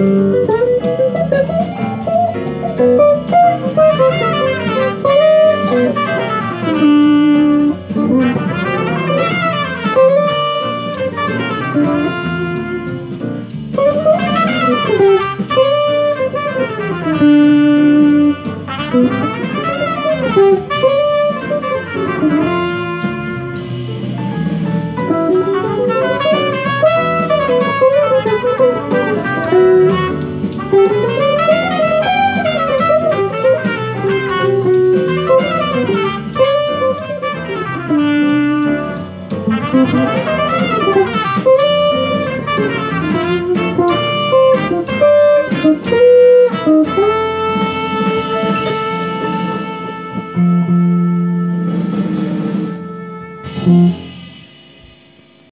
Thank you. Música